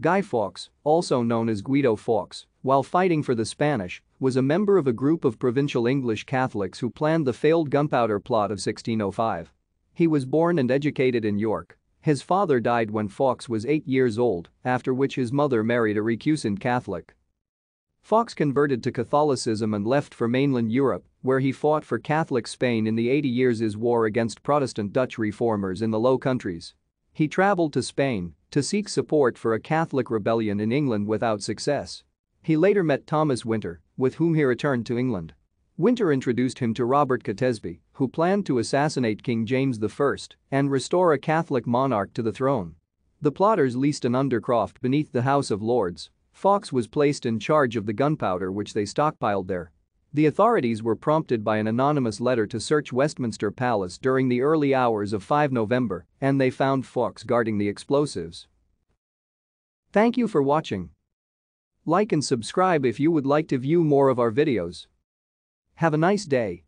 Guy Fawkes, also known as Guido Fawkes, while fighting for the Spanish, was a member of a group of provincial English Catholics who planned the failed gunpowder plot of 1605. He was born and educated in York. His father died when Fawkes was eight years old, after which his mother married a recusant Catholic. Fawkes converted to Catholicism and left for mainland Europe, where he fought for Catholic Spain in the Eighty Years' War against Protestant Dutch reformers in the Low Countries. He traveled to Spain to seek support for a Catholic rebellion in England without success. He later met Thomas Winter, with whom he returned to England. Winter introduced him to Robert Catesby, who planned to assassinate King James I and restore a Catholic monarch to the throne. The plotters leased an undercroft beneath the House of Lords Fawkes was placed in charge of the gunpowder which they stockpiled there. The authorities were prompted by an anonymous letter to search Westminster Palace during the early hours of 5 November and they found Fawkes guarding the explosives. Thank you for watching. Like and subscribe if you would like to view more of our videos. Have a nice day.